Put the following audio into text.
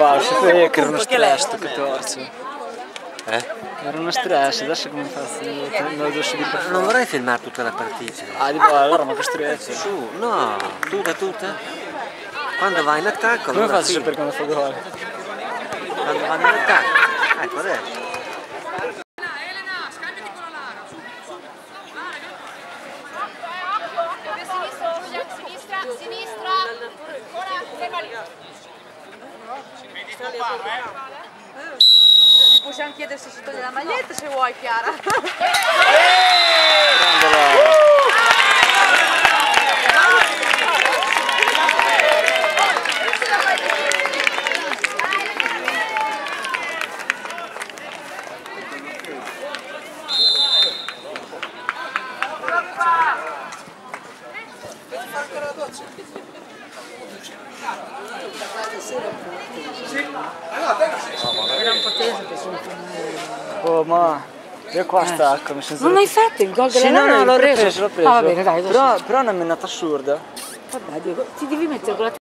Paolo, sapevi che era uno stress sto 14. Eh? Era uno stress, adesso come faccio? Non vorrei filmare tutta la partita. Ah, di buono, allora ma che stress. Su, no, tutta tutta. Quando vai in attacco, Come faccio a sapere quando fa gol? Quando vai in attacco. Ecco adesso. Sinistra, Giulia, sinistra, sinistra. Ora, ferma lì. Ti possiamo chiedere se si toglie la maglietta se vuoi Chiara. Laura. Oh ma io qua stacco, mi sono Non hai fatto il gol della Sì, no, no, l'ho ripreso, l'ho preso. Ah, va bene, dai, adesso. Però, però è una menata assurda. Vabbè, Diego, ti devi mettere con la